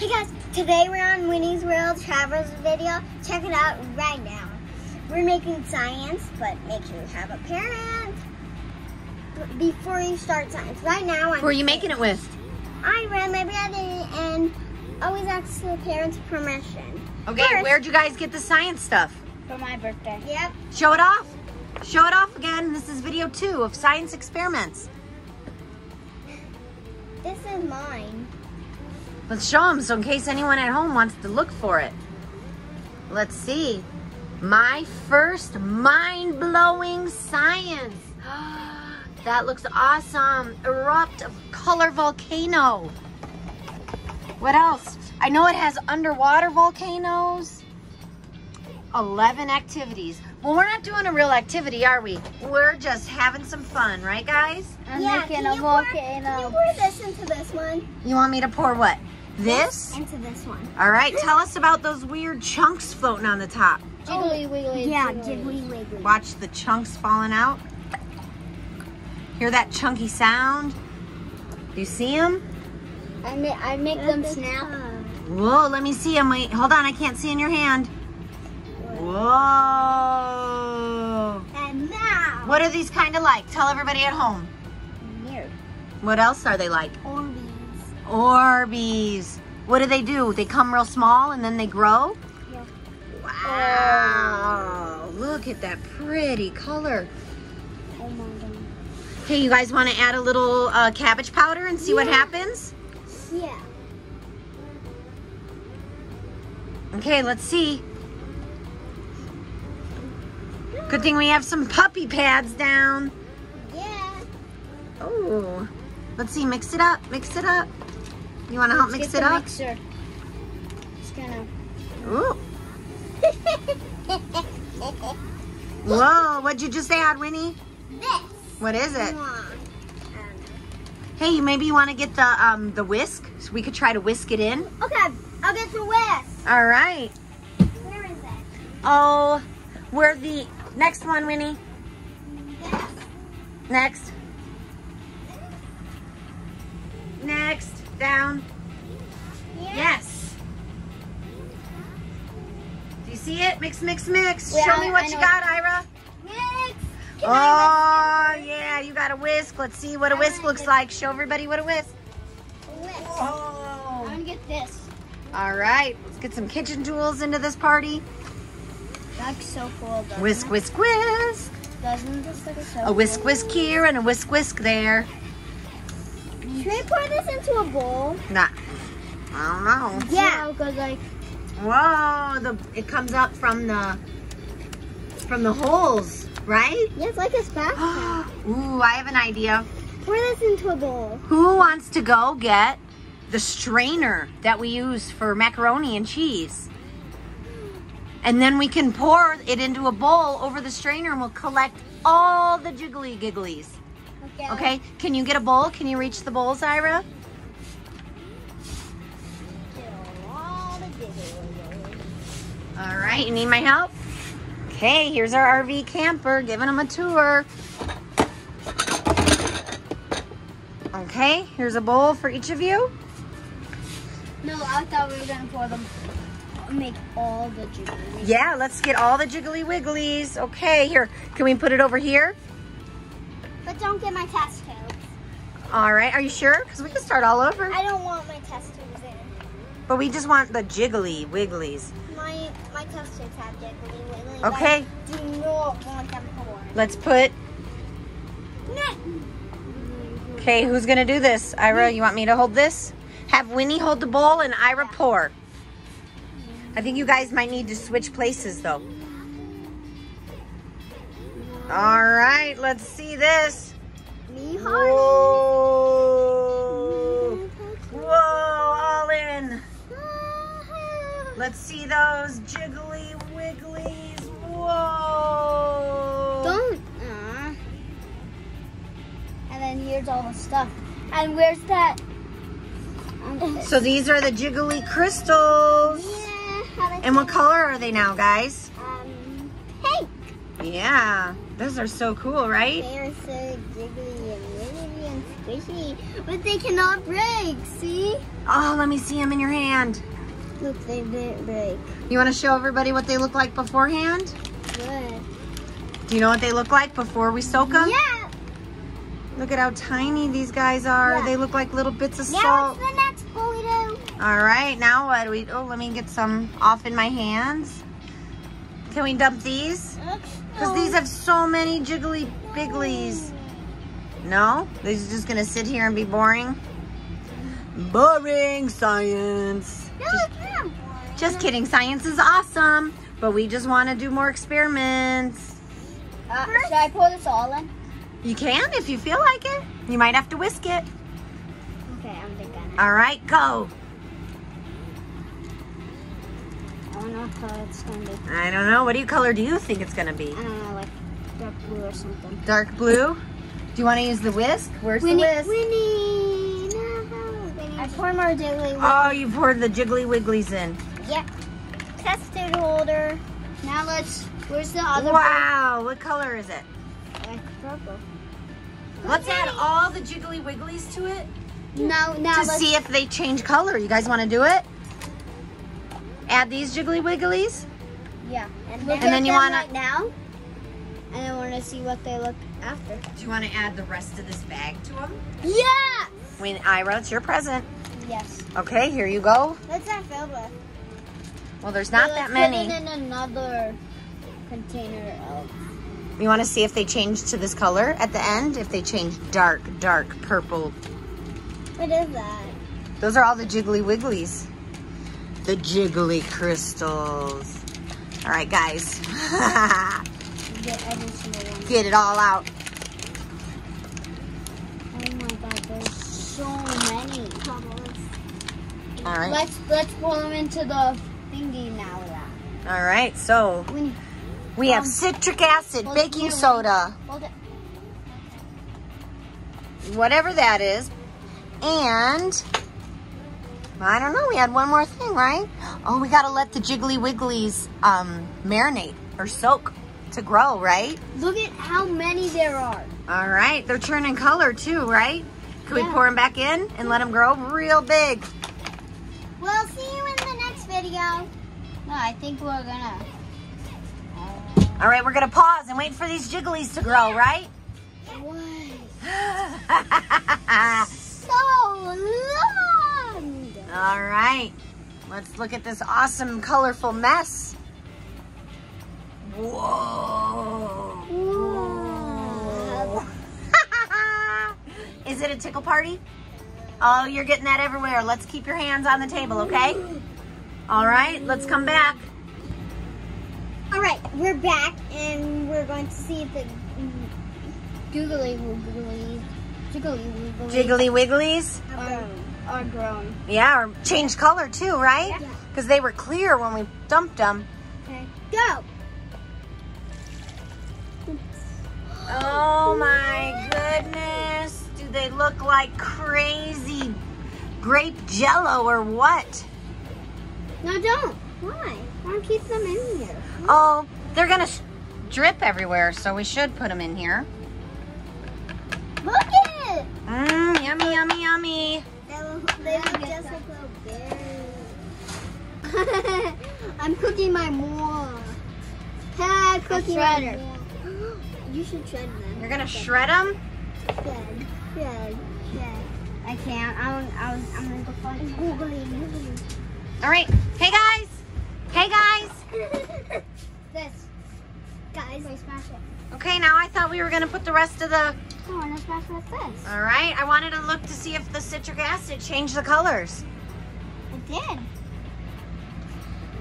Hey guys, today we're on Wynnie's World Travels video. Check it out right now. We're making science, but make sure you have a parent before you start science. Right now, I'm Who are you making it with? I ran my brother and always ask the parents' permission. Okay, First- where'd you guys get the science stuff? For my birthday. Yep. Show it off. Show it off again. This is video two of science experiments. This is mine. Let's show them so in case anyone at home wants to look for it. Let's see. My first mind-blowing science. that looks awesome. Erupt color volcano. What else? I know it has underwater volcanoes. 11 activities. Well, we're not doing a real activity, are we? We're just having some fun, right, guys? I'm yeah, making can a you pour- volcano. Can you pour this into this one? You want me to pour what? This? Into this one. All right, tell us about those weird chunks floating on the top. Jiggly oh, wiggly. Yeah, jiggly. jiggly wiggly. Watch the chunks falling out. Hear that chunky sound? Do you see them? I make, I make them snap. Whoa, let me see them. Wait, hold on, I can't see in your hand. Whoa. And now, What are these kind of like? Tell everybody at home. Weird. What else are they like? Orbeez. Orbeez. What do they do? They come real small and then they grow? Yeah. Wow. Look at that pretty color. Oh my god. Okay, you guys want to add a little uh, cabbage powder and see what happens? Yeah. Okay, let's see. Good thing we have some puppy pads down. Yeah. Oh, let's see. Mix it up. Mix it up. You want to help mix Get it up? Mixer. Just gonna. Ooh. Whoa, what'd you just add, Wynnie? this What is it? Hey, maybe you want to get the um the whisk so we could try to whisk it in. Okay, I'll get the whisk. All right. Where is it? Oh, where the next one, Wynnie? This. Next. Next. Down. Yeah. Yes. Do you see it? Mix, mix, mix. Yeah, Show me what I you know. got, Ira. Mix. Oh, yeah, you got a whisk. Let's see what a whisk looks like. Show everybody what a whisk. Whisk. Oh. I'm gonna get this. All right, let's get some kitchen tools into this party. That's so cool. Whisk, it? whisk, whisk. Doesn't this look so A whisk, cool? whisk here and a whisk, whisk there. Should we pour this into a bowl? Nah, I don't know. Yeah. because like Whoa, the it comes up from the from the holes, right? Yeah, it's like a spatula. Ooh, I have an idea. pour this into a bowl. Who wants to go get the strainer that we use for macaroni and cheese? And then we can pour it into a bowl over the strainer and we'll collect all the jiggly gigglies. Okay. Okay, can you get a bowl? Can you reach the bowls, Ira? All right, you need my help? Okay, here's our RV camper, giving them a tour. Okay, here's a bowl for each of you. no, I thought we were gonna pour them. Make all the jiggly. Yeah, let's get all the jiggly wigglies. Okay, here, can we put it over here? But don't get my test tubes. All right, are you sure? Because we can start all over. I don't want my test tubes in. But we just want the jiggly wigglies. My my test tubes have jiggly wiggly. Okay. I do not want them poured. Let's put, okay, who's gonna do this? Ira, you want me to hold this? Have Wynnie hold the bowl and Ira pour. I think you guys might need to switch places though. All right, let's see this. Me. Whoa. Whoa, all in. Let's see those jiggly wigglies. Whoa. Don't. Uh. And then here's all the stuff. And where's that? Um, So these are the jiggly crystals. Yeah. How do I And what color are they now, guys? Um, pink. Yeah, those are so cool, right? They are so jiggly and wiggly and squishy, but they cannot break. See? Oh, let me see them in your hand. Look, they didn't break. You want to show everybody what they look like beforehand? Good. Do you know what they look like before we soak them? Yeah. Look at how tiny these guys are. Yeah. They look like little bits of Now salt. what's the next photo? All right, now what do we, oh, let me get some off in my hands. Can we dump these? Because these have so many jiggly bigglies. No? These are just gonna sit here and be boring? Boring science. No, Just, just kidding, science is awesome, but we just wanna do more experiments. Uh, should I pour this all in? You can if you feel like it. You might have to whisk it. Okay, I'm thinking. All right, go. Don't know how it's gonna be. I don't know. What do you color do you think it's gonna be? I don't know, like dark blue or something. Dark blue? Do you want to use the whisk? Where's Wynnie, the whisk? Wynnie, no, Wynnie. I pour more jiggly. Oh, you poured the jiggly wigglies in. Yeah. Custard holder. Now let's. Where's the other? One? Wow, what color is it? Like purple. Let's add all the jiggly wigglies to it No, now to let's. see if they change color. You guys want to do it? Add these jiggly wigglies. Yeah. And Look And then you wanna- right now, and I want to see what they look after. Do you want to add the rest of this bag to them? Yeah. When Ira, it's your present. Yes. Okay, here you go. What's that filled with? Well, there's not So that many. Put it in another container of. You want to see if they change to this color at the end? If they change dark, dark purple. What is that? Those are all the jiggly wigglies. The jiggly crystals. All right, guys. Get every single one. Get it all out. Oh my god, there's so many. All right. Let's let's pour them into the thingy now. Then. All right, so Wynnie, we have Um, citric acid, baking here, soda, whatever that is, and I don't know, we had one more thing, right? Oh, we got to let the jiggly wigglies um, marinate or soak to grow, right? Look at how many there are. All right, they're turning color too, right? Can we pour them back in and let them grow real big? We'll see you in the next video. No, I think we're gonna. All right, we're gonna pause and wait for these jigglies to grow, right? So long. All right, let's look at this awesome, colorful mess. Whoa. Whoa. Is it a tickle party? Oh, you're getting that everywhere. Let's keep your hands on the table, okay? All right, let's come back. All right, we're back and we're going to see if the Googly wiggly, jiggly woogly Jiggly wigglies. are, are grown. Yeah, or change color too, right? Yeah. Because they were clear when we dumped them. okay go. Oh my goodness. Do they look like crazy grape jello or what? No, don't. Why? Why don't keep them in here? Oh, they're going to drip everywhere, so we should put them in here. Look at it. Mmm, yummy, yummy, yummy. They look, they look like little berries. I'm cooking my more. Hey, cooking shredder. You should shred them. You're going to shred them? Shred, shred, shred. I can't. I'm, I was, I'm gonna go find googly. All right. Hey, guys. Hey, guys. This. Guys, Wait, smash it. Okay, now I thought we were going to put the rest of the... With this. All right. I wanted to look to see if the citric acid changed the colors. It did.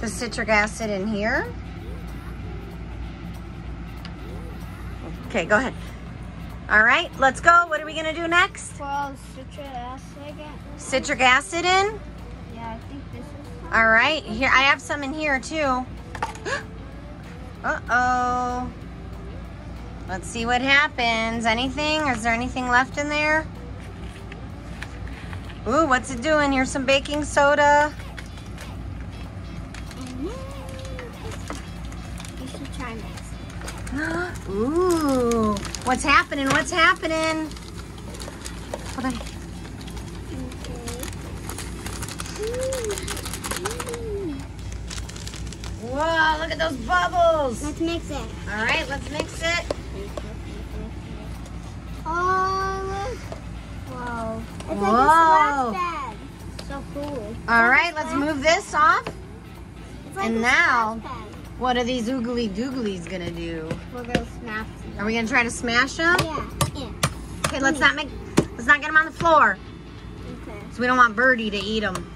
the citric acid in here. Okay, go ahead. All right, let's go. What are we gonna do next? Citric acid again. Citric acid in. Yeah, I think this is. All right, here I have some in here too. Uh-oh. Let's see what happens. Anything? Is there anything left in there? Ooh, what's it doing? Here's some baking soda. you should try next. Ooh, what's happening? What's happening? Hold on. Whoa, look at those bubbles. Let's mix it. All right, let's mix it. Oh, look. Whoa. Like a splash pad. So cool. All right, let's move this off. Like And now-. What are these oogly dooglies gonna do? We're gonna smash them. Are we gonna try to smash them? Yeah. Yeah. Okay, let's not make, let's not get them on the floor. Okay. So we don't want Birdie to eat them.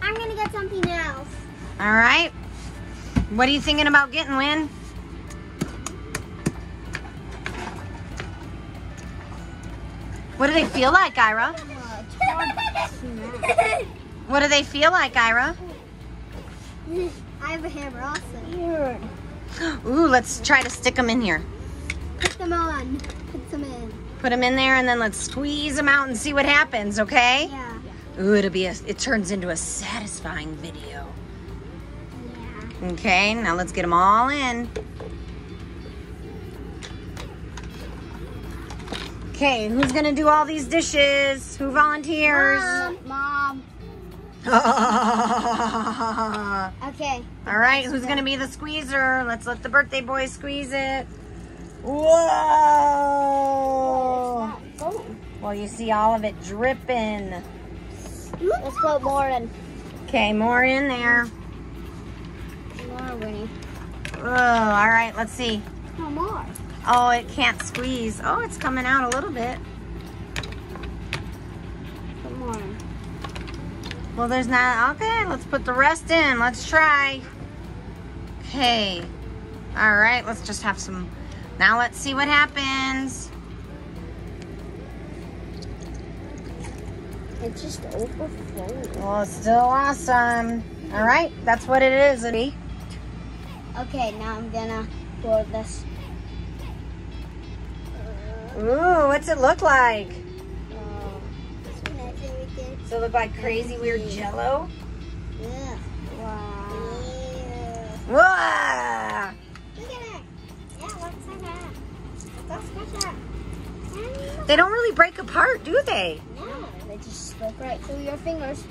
I'm gonna get something else. All right. What are you thinking about getting, Lynn? What do they feel like, Ira? What do they feel like, Ira? I have a hammer also. Ooh, let's try to stick them in here. Put them on. Put them in. Put them in there and then let's squeeze them out and see what happens, okay? Yeah. Ooh, it'll be a, it turns into a satisfying video. Yeah. Okay, now let's get them all in. Okay, who's gonna do all these dishes? Who volunteers? Mom. all Okay. All right, who's gonna be the squeezer? Let's let the birthday boy squeeze it. Whoa! Well, you see all of it dripping. Let's put more in. Okay, more in there. More, Wynnie. Oh, all right, let's see. No more. Oh, it can't squeeze. Oh, it's coming out a little bit. Put more. Well, there's not. Okay, let's put the rest in. Let's try. Okay. All right, let's just have some. Now let's see what happens. It's just overflowing. Well, it's still awesome. All right, that's what it is, Eddie. Okay, now I'm gonna pour this. Ooh, what's it look like? Does it look like crazy weird jello? Yeah. Wow. Whoa! Look at it. Yeah, that? Let's. They don't really break apart, do they? No, they just slip right through your fingers.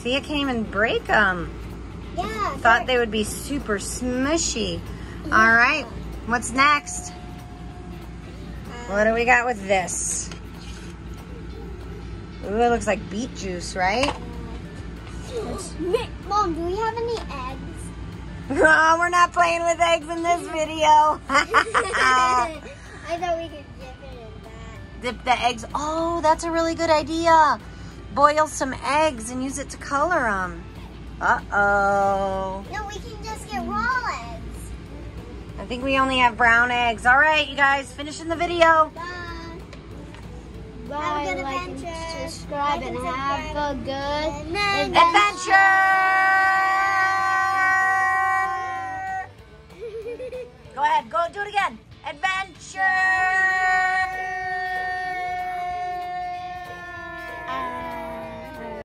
See, I can't even break them. Yeah. Thought they would be super smushy. All right, what's next? What do we got with this? Ooh, it looks like beet juice, right? Mom, do we have any eggs? Oh, we're not playing with eggs in this video. I thought we could dip it in that. Dip the eggs. Oh, that's a really good idea. Boil some eggs and use it to color them. Uh-oh. No, we can think we only have brown eggs. All right, you guys, finishing the video. Bye. Bye, Have a good like adventure. and subscribe, Like and and have a good And then- Adventure! Go ahead, go do it again. Adventure!